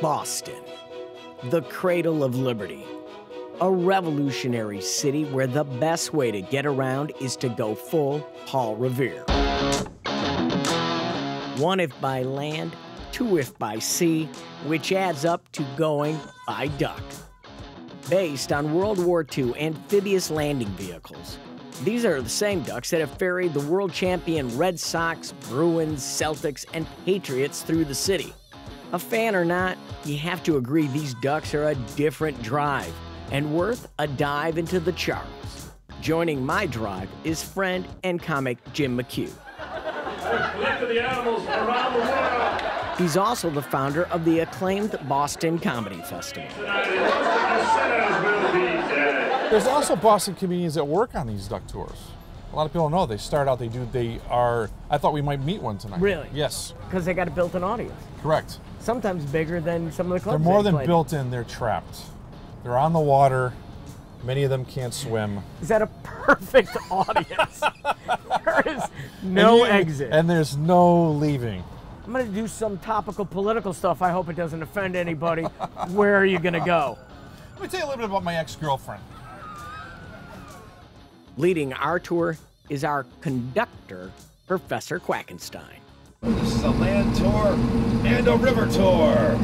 Boston, the cradle of liberty. A revolutionary city where the best way to get around is to go full Paul Revere. One if by land, two if by sea, which adds up to going by duck. Based on World War II amphibious landing vehicles, these are the same ducks that have ferried the world champion Red Sox, Bruins, Celtics, and Patriots through the city. A fan or not, you have to agree these ducks are a different drive and worth a dive into the charts. Joining my drive is friend and comic Jim McCue. He's also the founder of the acclaimed Boston Comedy Festival. There's also Boston comedians that work on these duck tours. A lot of people know they start out. They do. They are. I thought we might meet one tonight. Really? Yes. Because they got a built-in audience. Correct. Sometimes bigger than some of the clubs. They're more than played. built in. They're trapped. They're on the water. Many of them can't swim. Is that a perfect audience? there is no And you- exit. And there's no leaving. I'm gonna do some topical political stuff. I hope it doesn't offend anybody. Where are you gonna go? Let me tell you a little bit about my ex-girlfriend. Leading our tour is our conductor, Professor Quackenstein. This is a land tour and a river tour.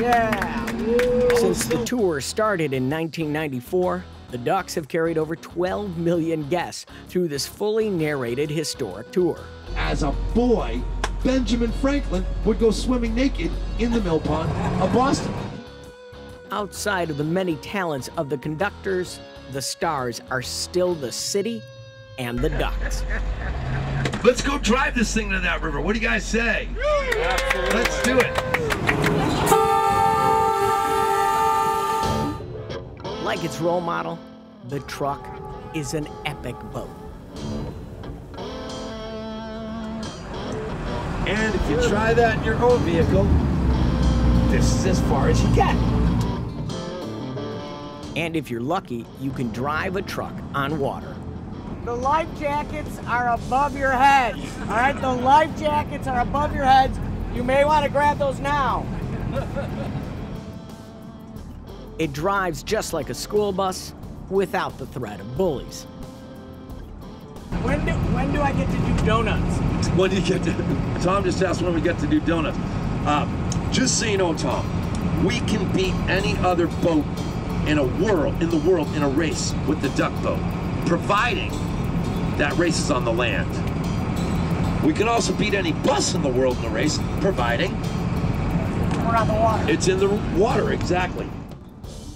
Yeah. Since the tour started in 1994, the Ducks have carried over 12 million guests through this fully narrated historic tour. As a boy, Benjamin Franklin would go swimming naked in the mill pond of Boston. Outside of the many talents of the conductors, the stars are still the city and the Ducks. Let's go drive this thing to that river. What do you guys say? Let's do it. Like its role model, the truck is an epic boat. And if you try that in your own vehicle, this is as far as you get. And if you're lucky, you can drive a truck on water. The life jackets are above your heads. All right, the life jackets are above your heads. You may want to grab those now. It drives just like a school bus without the threat of bullies. When do, when do I get to do donuts? When do you get to? Tom just asked when we get to do donuts. Uh, just so you know, Tom, we can beat any other boat in a world in the world in a race with the duck boat, providing that race is on the land. We can also beat any bus in the world in a race, providing We're on the water. it's in the water. Exactly.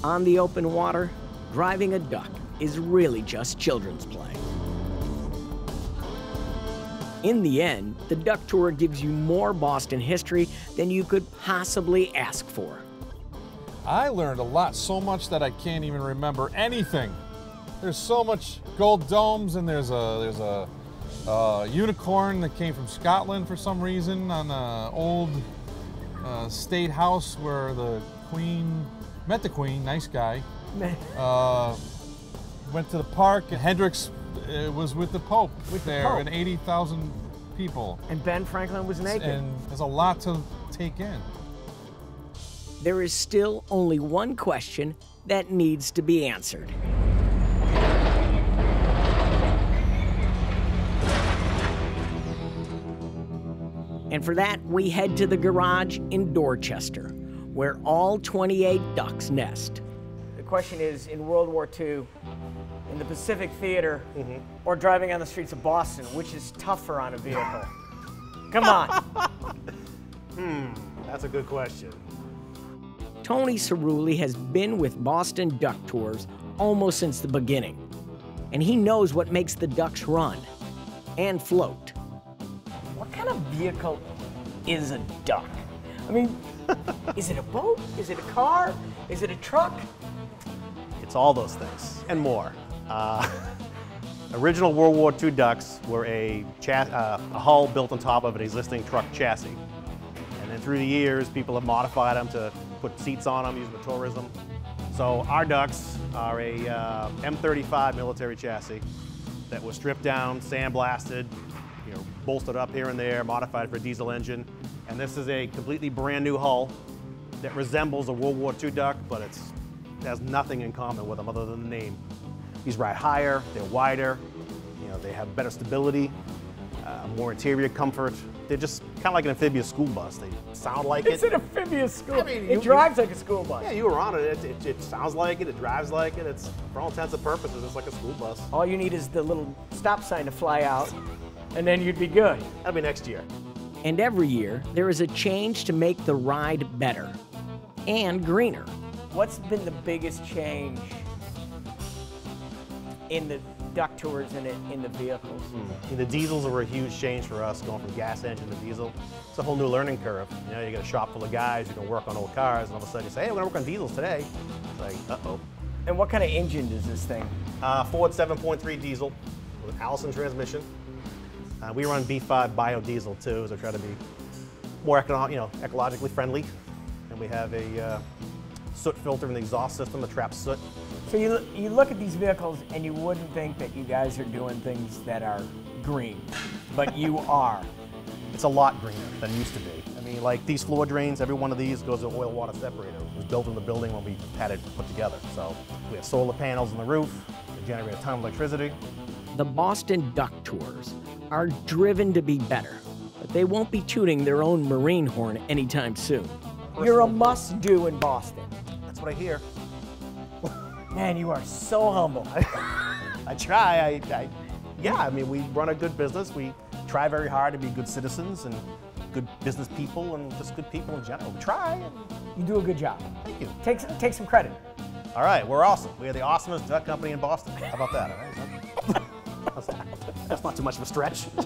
On the open water, driving a duck is really just children's play. In the end, the Duck Tour gives you more Boston history than you could possibly ask for. I learned a lot, so much that I can't even remember anything. There's so much gold domes, and there's a there's a, uh unicorn that came from Scotland for some reason on an old uh, state house where the Queen met the Queen. Nice guy. Uh, went to the park, and Hendrix uh, was with the Pope With the there, Pope. and 80,000 people. And Ben Franklin was naked. And there's a lot to take in. There is still only one question that needs to be answered. And for that, we head to the garage in Dorchester, where all 28 ducks nest. The question is in World War II, in the Pacific Theater, or driving on the streets of Boston, which is tougher on a vehicle? Come on. Hmm, that's a good question. Tony Cerulli has been with Boston Duck Tours almost since the beginning, and he knows what makes the ducks run and float. What kind of vehicle is a duck? I mean, is it a boat? Is it a car? Is it a truck? It's all those things and more. Uh, original World War II ducks were a, cha- uh, a hull built on top of an existing truck chassis. And then through the years, people have modified them to put seats on them, use them for tourism. So our ducks are a uh, M35 military chassis that was stripped down, sandblasted, you know, bolstered up here and there, modified for a diesel engine. And this is a completely brand new hull that resembles a World War II duck, but it has nothing in common with them other than the name. These ride higher, they're wider, you know, they have better stability, uh, more interior comfort. They're just kind of like an amphibious school bus. They sound like It's it. an amphibious school. I mean, it you- drives like a school bus. yeah, you were on it. It, it. it sounds like it. It drives like it. It's, for all intents and purposes, it's like a school bus. All you need is the little stop sign to fly out, and then you'd be good. That'll be next year. And every year, there is a change to make the ride better and greener. What's been the biggest change in the duck tours and in the vehicles? Mean, the diesels were a huge change for us, going from gas engine to diesel. It's a whole new learning curve. You know, you get a shop full of guys who can work on old cars, and all of a sudden you say, hey, we're gonna work on diesels today. It's like, uh-oh. And what kind of engine does this thing? Uh, Ford 7.3 diesel with Allison transmission. Uh, we run B5 biodiesel too, so we try to be more econo- you know, ecologically friendly. And we have a uh, soot filter in the exhaust system that traps soot. So you, you look at these vehicles and you wouldn't think that you guys are doing things that are green, but you are. It's a lot greener than it used to be. I mean, like these floor drains, every one of these goes to an oil water separator. It was built in the building when we had it put together. So we have solar panels on the roof, they generate a ton of electricity. The Boston Duck Tours are driven to be better, but they won't be tooting their own marine horn anytime soon. You're a must do in Boston. That's what I hear. Man, you are so humble. I try. I, I, yeah, I mean, we run a good business. We try very hard to be good citizens and good business people and just good people in general. We try. And, You do a good job. thank you. Take, some- take some credit. All right, we're awesome. We are the awesomest duck company in Boston. How about that? All right? How's that? That's not too much of a stretch.